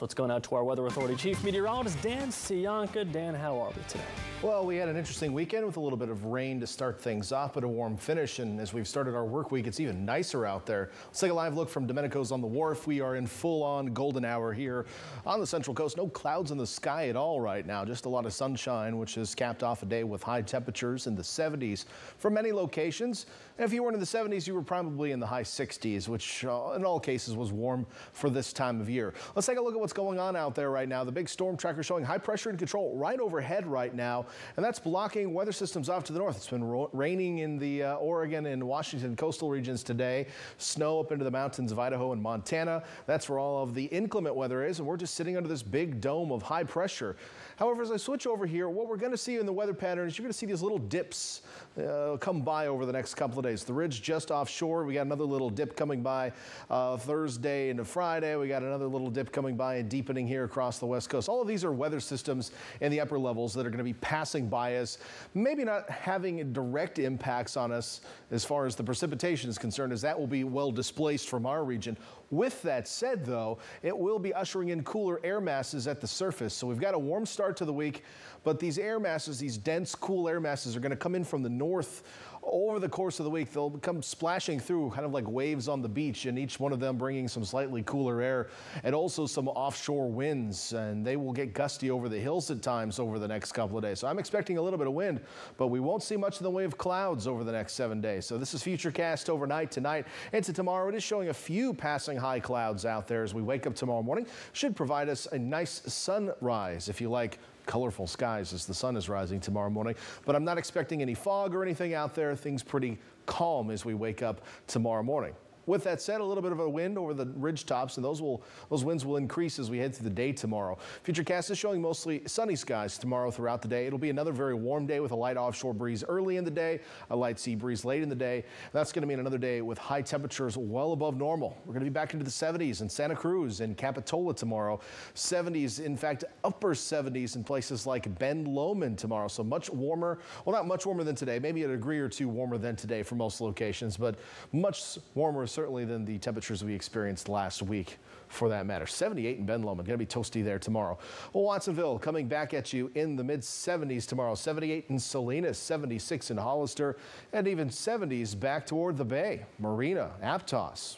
coast. Let's go now to our Weather Authority Chief Meteorologist Dan Sianka. Dan, how are we today? Well, we had an interesting weekend with a little bit of rain to start things off, but a warm finish. And as we've started our work week, it's even nicer out there. Let's take a live look from Domenico's on the wharf. We are in full on golden hour here on the Central Coast. No clouds in the sky at all right now, just a lot of sunshine, which has capped off a day with high temperatures in the 70s for many locations. And if you weren't in the 70s, you were probably in the high 60s, which uh, in all cases was warm for this time of year. Let's take a look at what's going on out there right now. The big storm tracker showing high pressure and control right overhead right now and that's blocking weather systems off to the north. It's been raining in the uh, Oregon and Washington coastal regions today, snow up into the mountains of Idaho and Montana. That's where all of the inclement weather is, and we're just sitting under this big dome of high pressure. However, as I switch over here, what we're going to see in the weather pattern is you're going to see these little dips uh, come by over the next couple of days. The ridge just offshore, we got another little dip coming by uh, Thursday into Friday. We got another little dip coming by and deepening here across the west coast. All of these are weather systems in the upper levels that are going to be passing by us, maybe not having direct impacts on us as far as the precipitation is concerned, as that will be well displaced from our region. With that said, though, it will be ushering in cooler air masses at the surface. So we've got a warm start to the week, but these air masses, these dense, cool air masses, are going to come in from the north over the course of the week. They'll come splashing through kind of like waves on the beach, and each one of them bringing some slightly cooler air and also some offshore winds. And they will get gusty over the hills at times over the next couple of days. So I'm expecting a little bit of wind, but we won't see much in the way of clouds over the next seven days. So this is Futurecast overnight tonight into tomorrow. It is showing a few passing high clouds out there as we wake up tomorrow morning. Should provide us a nice sunrise if you like colorful skies as the sun is rising tomorrow morning. But I'm not expecting any fog or anything out there. Things pretty calm as we wake up tomorrow morning. With that said, a little bit of a wind over the ridge tops, and those will those winds will increase as we head through the day tomorrow. Futurecast is showing mostly sunny skies tomorrow throughout the day. It'll be another very warm day with a light offshore breeze early in the day, a light sea breeze late in the day. That's going to mean another day with high temperatures well above normal. We're going to be back into the 70s in Santa Cruz and Capitola tomorrow. 70s, in fact, upper 70s in places like Ben Lomond tomorrow. So much warmer. Well, not much warmer than today. Maybe a degree or two warmer than today for most locations, but much warmer certainly than the temperatures we experienced last week for that matter. 78 in Ben Lomond, going to be toasty there tomorrow. Well, Watsonville coming back at you in the mid 70s tomorrow. 78 in Salinas, 76 in Hollister, and even 70s back toward the Bay, Marina, Aptos.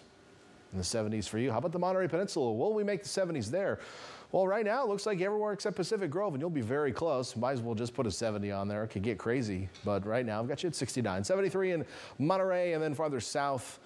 In the 70s for you. How about the Monterey Peninsula? Will we make the 70s there? Well, right now, it looks like everywhere except Pacific Grove, and you'll be very close. Might as well just put a 70 on there. It could get crazy, but right now, I've got you at 69. 73 in Monterey, and then farther south,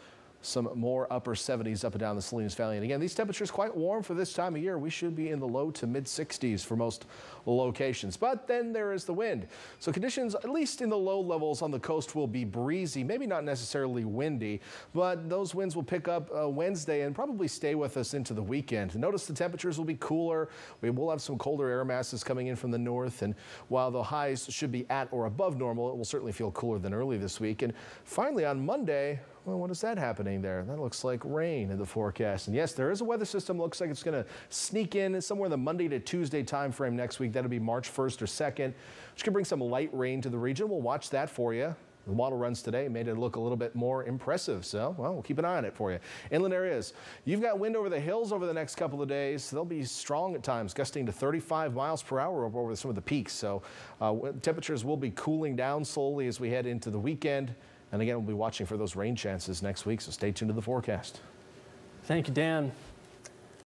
some more upper 70s up and down the Salinas Valley. And again, these temperatures quite warm for this time of year. We should be in the low to mid 60s for most locations. But then there is the wind. So conditions, at least in the low levels on the coast, will be breezy, maybe not necessarily windy, but those winds will pick up uh, Wednesday and probably stay with us into the weekend. Notice the temperatures will be cooler. We will have some colder air masses coming in from the north. And while the highs should be at or above normal, it will certainly feel cooler than early this week. And finally, on Monday, well, what is that happening there? That looks like rain in the forecast. And yes, there is a weather system. Looks like it's going to sneak in somewhere in the Monday to Tuesday timeframe next week. That'll be March 1st or 2nd, which can bring some light rain to the region. We'll watch that for you. The model runs today made it look a little bit more impressive. So, well, we'll keep an eye on it for you. Inland areas, you've got wind over the hills over the next couple of days. They'll be strong at times, gusting to 35 miles per hour over some of the peaks. So, uh, temperatures will be cooling down slowly as we head into the weekend. And again, we'll be watching for those rain chances next week, so stay tuned to the forecast. Thank you, Dan.